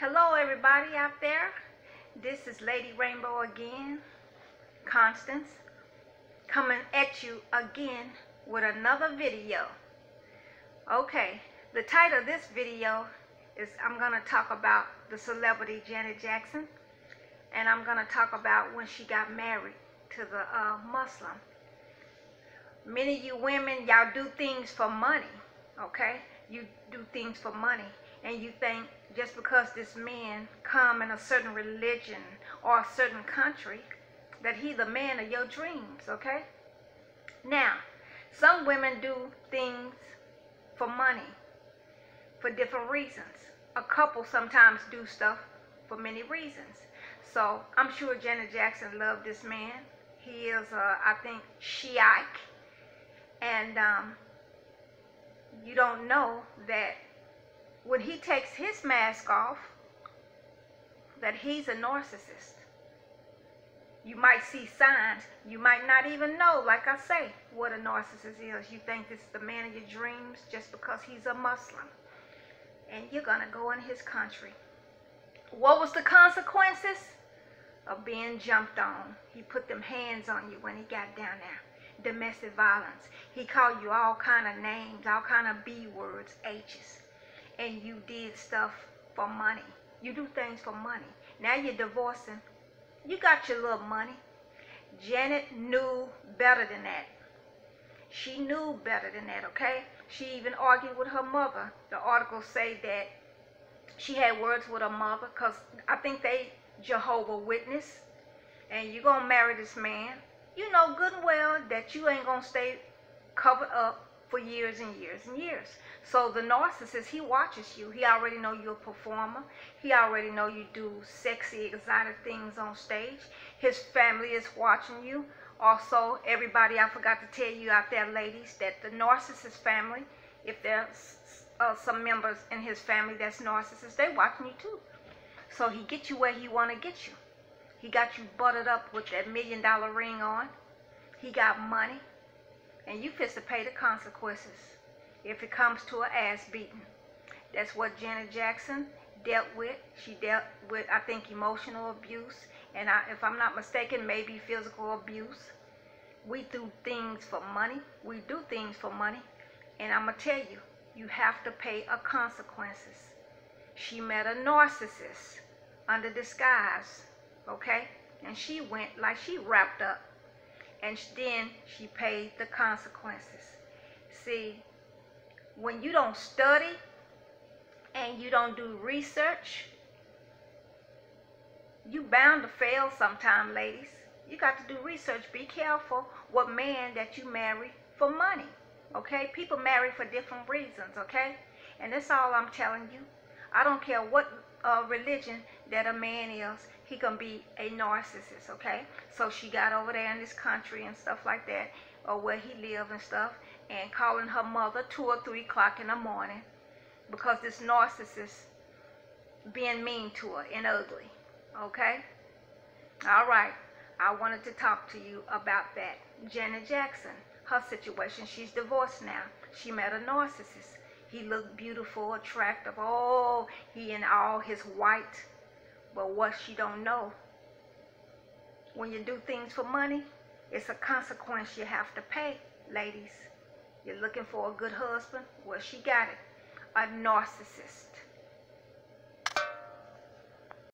Hello, everybody out there. This is Lady Rainbow again, Constance, coming at you again with another video. Okay, the title of this video is I'm going to talk about the celebrity Janet Jackson, and I'm going to talk about when she got married to the uh, Muslim. Many of you women, y'all do things for money, okay? You do things for money, and you think just because this man come in a certain religion or a certain country, that he the man of your dreams, okay? Now, some women do things for money for different reasons. A couple sometimes do stuff for many reasons. So I'm sure Janet Jackson loved this man. He is, uh, I think, Shiite. And um, you don't know that when he takes his mask off, that he's a narcissist. You might see signs. You might not even know, like I say, what a narcissist is. You think this is the man of your dreams just because he's a Muslim. And you're going to go in his country. What was the consequences of being jumped on? He put them hands on you when he got down there. Domestic violence. He called you all kind of names, all kind of B words, H's. And you did stuff for money. You do things for money. Now you're divorcing you got your little money. Janet knew better than that. She knew better than that, okay? She even argued with her mother. The articles say that she had words with her mother because I think they Jehovah Witness. And you're going to marry this man. You know good and well that you ain't going to stay covered up for years and years and years. So the narcissist, he watches you. He already know you're a performer. He already know you do sexy, exotic things on stage. His family is watching you. Also, everybody, I forgot to tell you out there, ladies, that the narcissist family, if there's uh, some members in his family that's narcissist, they watching you too. So he get you where he want to get you. He got you buttered up with that million dollar ring on. He got money and you fit to pay the consequences if it comes to an ass beating. That's what Janet Jackson dealt with. She dealt with, I think, emotional abuse, and I, if I'm not mistaken, maybe physical abuse. We do things for money. We do things for money, and I'm gonna tell you, you have to pay a consequences. She met a narcissist under disguise, okay? And she went like she wrapped up and then she paid the consequences. See, when you don't study and you don't do research, you bound to fail sometime, ladies. You got to do research. Be careful what man that you marry for money. Okay? People marry for different reasons, okay? And that's all I'm telling you. I don't care what uh, religion that a man is, he gonna be a narcissist, okay? So she got over there in this country and stuff like that, or where he live and stuff, and calling her mother two or three o'clock in the morning because this narcissist being mean to her and ugly, okay? All right, I wanted to talk to you about that. Janet Jackson, her situation, she's divorced now. She met a narcissist. He looked beautiful, attractive. Oh, he in all his white. But what she don't know, when you do things for money, it's a consequence you have to pay, ladies. You're looking for a good husband? Well, she got it. A narcissist.